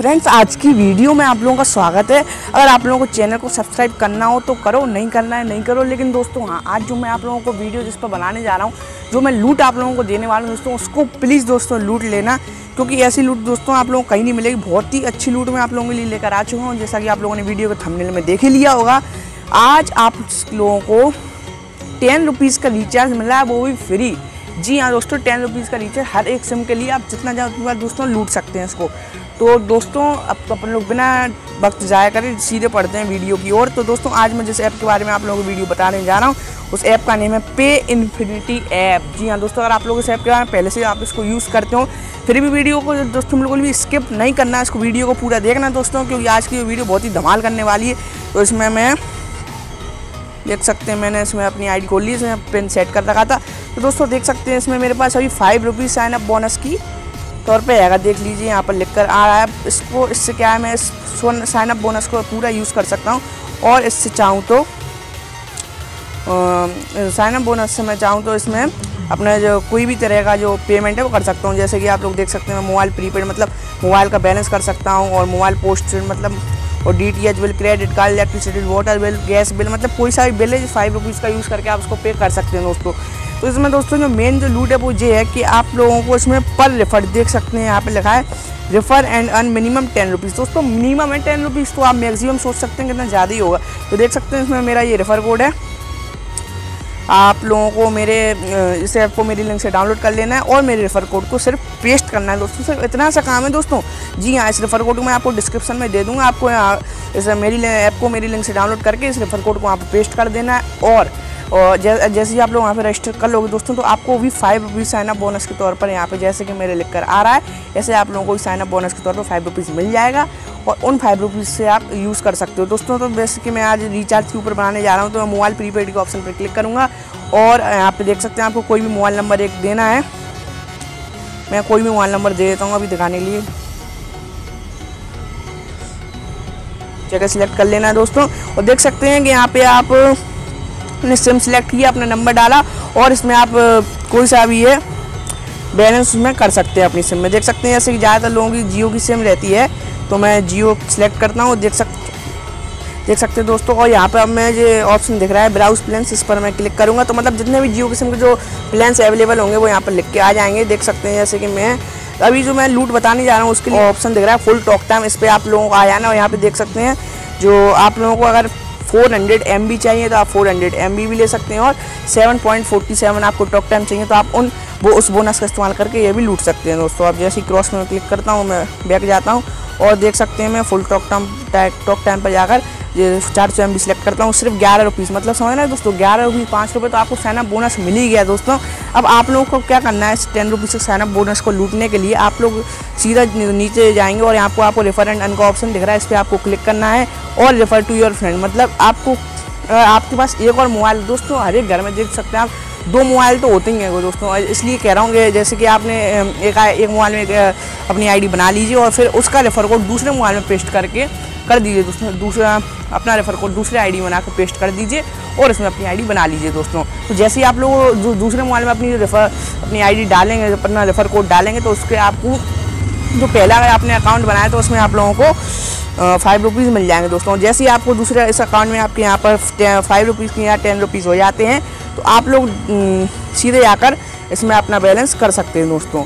Friends आज की video में आप लोगों का स्वागत है। अगर आप लोगों को चैनल को सब्सक्राइब करना हो तो करो, नहीं करना है, नहीं करो। लेकिन दोस्तों हाँ आज जो मैं आप लोगों को वीडियो जिस पर बनाने जा रहा हूँ, जो मैं लूट आप लोगों को देने वाला हूँ दोस्तों, उसको प्लीज़ दोस्तों लूट लेना। क्योंकि ऐसी लूट दोस्तों आप लोगों को कहीं नहीं मिलेगी। बहुत ही अच्छी लूट मैं आप लोगों के लिए लेकर आ चुका हूँ। जैसा कि आप लोगों ने वीडियो को थंबनेल में देख ही लिया होगा। आज आप लोगों को टेन रुपीज़ का रिचार्ज मिला है, वो भी फ्री जी हाँ दोस्तों टेन रुपीज़ का रिचार्ज हर एक सिम के लिए आप जितना ज़्यादा उतना दोस्तों लूट सकते हैं इसको। तो दोस्तों, अब तो अपन लोग बिना वक्त ज़ाया करें सीधे पढ़ते हैं वीडियो की ओर। तो दोस्तों, आज मैं जिस ऐप के बारे में आप लोगों को वीडियो बताने जा रहा हूँ, उस ऐप का नेम है पे इन्फिनिटी ऐप जी हाँ दोस्तों, अगर आप लोग इस ऐप के बारे में पहले से आप इसको यूज़ करते हो, फिर भी वीडियो को दोस्तों हम लोगों बिल्कुल भी स्किप नहीं करना है इसको वीडियो को पूरा देखना दोस्तों, क्योंकि आज की वीडियो बहुत ही धमाल करने वाली है। तो इसमें मैं देख सकते हैं, मैंने इसमें अपनी आईडी खोल ली, इसमें पिन सेट कर रखा था। तो दोस्तों देख सकते हैं इसमें मेरे पास अभी five rupees sign up bonus की तौर पे आएगा। देख लीजिए, यहाँ पर लिख कर आ रहा है। इसको, इससे क्या है, मैं इस साइन अप बोनस को पूरा यूज़ कर सकता हूँ। और इससे चाहूँ तो साइन अप बोनस से मैं चाहूँ तो इसमें अपना जो कोई भी तरह का जो पेमेंट है वो कर सकता हूँ। जैसे कि आप लोग देख सकते हैं मोबाइल प्रीपेड मतलब मोबाइल का बैलेंस कर सकता हूँ और मोबाइल पोस्ट मतलब और D T H bill credit card electricity bill water bill gas bill मतलब कोई सा भी बिल है जो फाइव रुपीज़ का यूज़ करके आप उसको पे कर सकते हैं दोस्तों। तो इसमें दोस्तों जो मेन जो लूट है वो ये है कि आप लोगों को इसमें पर रेफर देख सकते हैं, यहाँ पे लिखा है refer and earn minimum ten rupees दोस्तों मिनिमम है टेन रुपीज़ तो आप मैक्सिमम सोच सकते हैं कितना ज़्यादा ही होगा। तो देख सकते हैं इसमें मेरा ये रेफर कोड है। आप लोगों को मेरे इस ऐप को मेरी लिंक से डाउनलोड कर लेना है और मेरे रेफर कोड को सिर्फ़ पेस्ट करना है। दोस्तों, सिर्फ़ इतना सा काम है दोस्तों। जी हाँ इस रेफर कोड को मैं आपको डिस्क्रिप्शन में दे दूँगा। आपको इस मेरी ऐप को मेरी लिंक से डाउनलोड करके इस रेफर कोड को आप पेस्ट कर देना है और और जैसे ही आप लोग वहाँ पे रजिस्टर कर लोगे दोस्तों तो आपको भी फाइव रुपीज़ साइनअप बोनस के तौर पर यहाँ पे जैसे कि मेरे लिख कर आ रहा है, ऐसे आप लोगों को भी साइनअप बोनस के तौर पर फाइव रुपीज़ मिल जाएगा और उन फाइव रुपीज़ से आप यूज़ कर सकते हो। दोस्तों तो जैसे कि मैं आज रिचार्ज के ऊपर बनाने जा रहा हूँ तो मैं मोबाइल प्रीपेड के ऑप्शन पर क्लिक करूँगा और यहाँ पर देख सकते हैं आपको कोई भी मोबाइल नंबर एक देना है। मैं कोई भी मोबाइल नंबर दे देता हूँ अभी दिखाने के लिए। जगह सिलेक्ट कर लेना है दोस्तों और देख सकते हैं कि यहाँ पे आप अपने सिम सेलेक्ट किया, अपना नंबर डाला और इसमें आप कोई सा भी है, बैलेंस उसमें कर सकते हैं अपनी सिम में। देख सकते हैं, जैसे कि ज़्यादातर लोगों की जियो की सिम रहती है तो मैं जियो सेलेक्ट करता हूँ, देख सक, देख सकते हैं दोस्तों। और यहाँ पर अब मैं ये ऑप्शन दिख रहा है, ब्राउज प्लान्स, इस पर मैं क्लिक करूँगा। तो मतलब जितने भी जियो की सिम के जो प्लान्स अवेलेबल होंगे, वो यहाँ पर लिख के आ जाएँगे। देख सकते हैं, जैसे कि मैं अभी जो मैं लूट बताने जा रहा हूँ, उसके लिए ऑप्शन दिख रहा है, फुल टॉक टाइम, इस पर आप लोगों को आ जाना और यहाँ पर देख सकते हैं, जो आप लोगों को अगर 400 हंड्रेड एम बी चाहिए तो आप फोर हंड्रेड एम बी भी ले सकते हैं और 7.47 आपको टॉक टाइम चाहिए तो आप उन वो उस बोनस का इस्तेमाल करके ये भी लूट सकते हैं दोस्तों। आप जैसे ही क्रॉस में क्लिक करता हूँ, मैं बैक जाता हूँ और देख सकते हैं मैं full talk time talk time पर जाकर ये सौ एम बी सिलेक्ट करता हूँ, सिर्फ़ ग्यारह रुपीज़ मतलब समझ ना दोस्तों? ग्यारह रुपीज़ पाँच रुपये तो आपको साइनअप बोनस मिल ही गया दोस्तों। अब आप लोगों को क्या करना है, इस टेन रुपीज़ के साइनअप बोनस को लूटने के लिए आप लोग सीधा नीचे जाएँगे और यहाँ पर आपको रेफर एंड अन का ऑप्शन दिख रहा है, इस पर आपको क्लिक करना है और रेफर टू योर फ्रेंड मतलब आपको आपके पास एक और मोबाइल दोस्तों, हर एक घर में देख सकते हैं आप, दो मोबाइल तो होते ही हैं दोस्तों। इसलिए कह रहा हूँ जैसे कि आपने एक एक मोबाइल में अपनी आईडी बना लीजिए और फिर उसका रेफर कोड दूसरे मोबाइल में पेस्ट करके कर दीजिए दोस्तों। दूसरा, अपना रेफर कोड दूसरे आईडी बना कर पेस्ट कर दीजिए और इसमें अपनी आईडी बना लीजिए दोस्तों। तो जैसे ही आप लोग दूसरे मोबाइल में अपनी रेफर अपनी आईडी डालेंगे अपना रेफर कोड डालेंगे तो उसके आपको जो पहला अगर आपने अकाउंट बनाया तो उसमें आप लोगों को फाइव रुपीज़ मिल जाएँगे दोस्तों। जैसे ही आपको दूसरे इस अकाउंट में आपके यहाँ पर फाइव रुपीज़ के यहाँ टेन रुपीज़ हो जाते हैं तो आप लोग सीधे आकर इसमें अपना बैलेंस कर सकते हैं दोस्तों।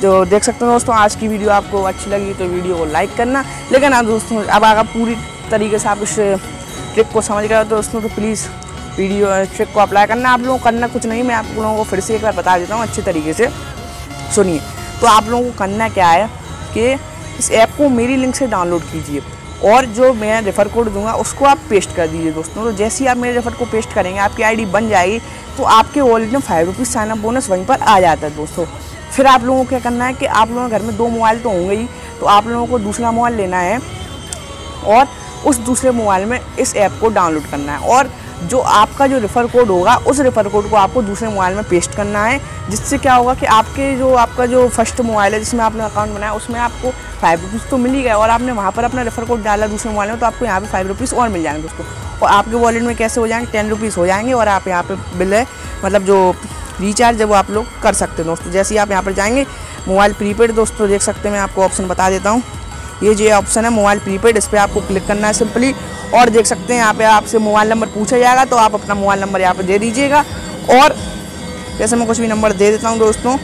जो देख सकते हैं दोस्तों, आज की वीडियो आपको अच्छी लगी तो वीडियो को लाइक करना। लेकिन आप दोस्तों, अब अगर पूरी तरीके से आप इस ट्रिक को समझ गए हो दोस्तों तो प्लीज़ वीडियो ट्रिक को अप्लाई करना। आप लोगों को करना कुछ नहीं, मैं आप लोगों को फिर से एक बार बता देता हूँ अच्छे तरीके से। सुनिए तो आप लोगों को करना क्या है कि इस ऐप को मेरी लिंक से डाउनलोड कीजिए और जो मैं रेफ़र कोड दूँगा, उसको आप पेस्ट कर दीजिए दोस्तों। तो जैसे ही आप मेरे रेफ़र को पेस्ट करेंगे, आपकी आईडी बन जाएगी तो आपके वॉलेट में फाइव रुपीज़ साइनअप बोनस वहीं पर आ जाता है दोस्तों। फिर आप लोगों को क्या करना है कि आप लोगों के घर में दो मोबाइल तो होंगे ही तो आप लोगों को दूसरा मोबाइल लेना है और उस दूसरे मोबाइल में इस ऐप को डाउनलोड करना है। और जो आपका जो रेफ़र कोड होगा, उस रेफ़र कोड को आपको दूसरे मोबाइल में पेस्ट करना है, जिससे क्या होगा कि आपके जो, आपका जो फ़र्स्ट मोबाइल है, जिसमें आपने अकाउंट बनाया, उसमें आपको फाइव रुपीज़ तो मिल ही गया, और आपने वहाँ पर अपना रेफ़र कोड डाला दूसरे मोबाइल में तो आपको यहाँ पर फाइव रुपीज़ और मिल जाएँगे दोस्तों और आपके वॉलेट में कैसे हो जाएँगे? टेन रुपीज़ हो जाएँगे और आप यहाँ पर बिल है मतलब जो रिचार्ज है वो आप लोग कर सकते हैं दोस्तों। जैसे ही आप यहाँ पर जाएँगे मोबाइल प्रीपेड दोस्तों देख सकते हैं मैं आपको ऑप्शन बता देता हूँ। ये जो ऑप्शन है मोबाइल प्रीपेड इस पर आपको क्लिक करना है सिंपली और देख सकते हैं यहाँ पे आपसे मोबाइल नंबर पूछा जाएगा तो आप अपना मोबाइल नंबर यहाँ पर दे दीजिएगा। और जैसे मैं कुछ भी नंबर दे देता हूँ दोस्तों,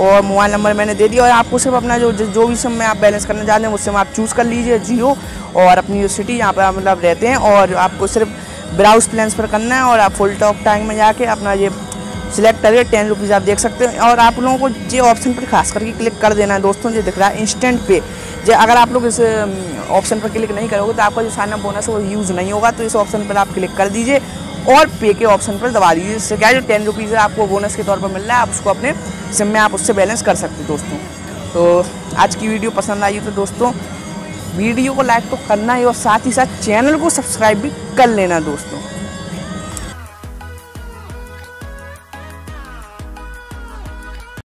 और मोबाइल नंबर मैंने दे दिया और आपको सिर्फ़ अपना जो जो भी सिम में आप बैलेंस करना चाहते हैं उससे आप चूज़ कर लीजिए जियो और अपनी जो सिटी यहाँ पर मतलब रहते हैं। और आपको सिर्फ़ ब्राउज प्लान्स पर करना है और आप फुल टॉक टाइम में जाके अपना ये सिलेक्ट करिए टेन रुपीज़ आप देख सकते हैं। और आप लोगों को ये ऑप्शन पर खास करके क्लिक कर देना है दोस्तों, ये दिख रहा है इंस्टेंट पे जो अगर आप लोग इस ऑप्शन पर क्लिक नहीं करोगे तो आपका जो साइन अप बोनस है वो यूज़ नहीं होगा। तो इस ऑप्शन पर आप क्लिक कर दीजिए और पे के ऑप्शन पर दबा दीजिए। इससे क्या जो टेन रुपीज़ है, आपको बोनस के तौर पर मिल रहा है। आप उसको अपने सिम में आप उससे बैलेंस कर सकते दोस्तों। तो आज की वीडियो पसंद आई तो दोस्तों वीडियो को लाइक तो करना ही और साथ ही साथ चैनल को सब्सक्राइब भी कर लेना दोस्तों।